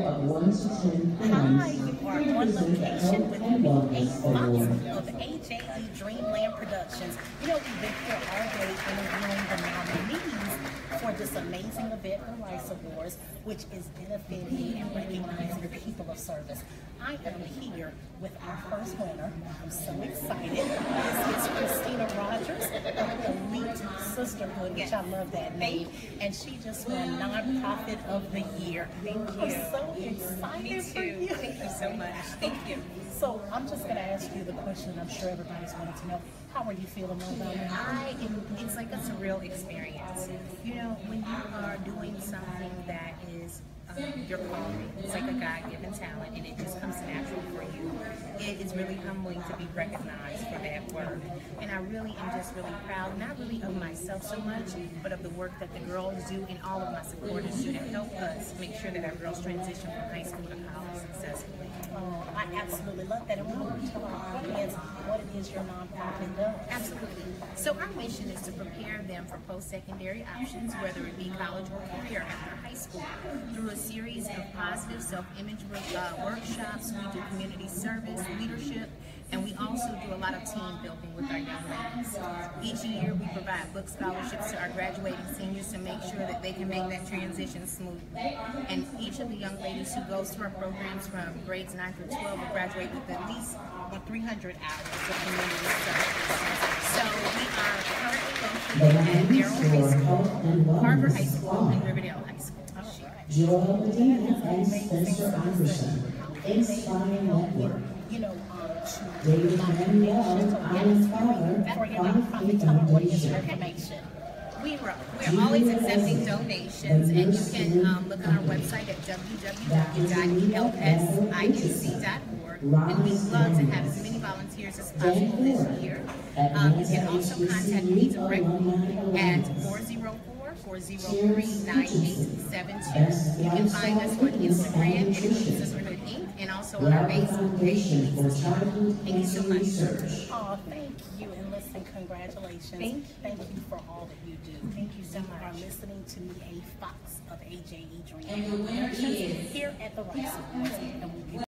of Hi, you are of AJE Dreamland Productions. You know, we've been here all day interviewing the nominees for this amazing event, the Rice Awards, which is benefiting and recognizing the people of service. I am here with our first winner. I'm so excited. This is Christina Rodgers of Elite Sisterhood, which I love that name. And she just won Nonprofit of the Year. Thank I'm you. so excited Me for you. Thank you so much. Thank you. So I'm just going to ask you the question I'm sure everybody's wanted to know. How are you feeling about it? I am, it's like a surreal experience. You know, when you are doing something that is um, your calling, it's like a God-given talent, and it just comes natural for you. It is really humbling to be recognized for that work, and I really am just really proud, not really of myself so much, but of the work that the girls do and all of my supporters do to help us make sure that our girls transition from high school to college successfully. Oh, I absolutely love that. And we want to tell our audience what it is your nonprofit does. So our mission is to prepare them for post-secondary options, whether it be college or career after high school, through a series of positive self-image uh, workshops. We do community service, leadership, and we also do a lot of team building with our young ladies. Each year we provide book scholarships to our graduating seniors to make sure that they can make that transition smoothly. And each of the young ladies who goes through our programs from grades 9 through 12 will graduate with at least 300 hours of community service. Nominees Darrell High School, and Harvard High School, and Riverdale High School. Joel Medina and Spencer Anderson, Inspire Network. You know, to David Manuel, Island Father, audience Foundation. We are, we're always accepting donations, and you can um, look on our website at www.elsinc.org. And we'd love to have as many volunteers as possible this year. Um, you can also contact me directly at 404-403-9872. You can find us on Instagram at Elite Sisterhood Inc. and also on our Facebook page. Foundation for Childhood Thank you so Cancer much. Research. Oh, thank you. And listen, congratulations. Thank Thank you for all that you do. Thank you so You much. are listening to me, a fox of AJE Dream Productions here at the Rice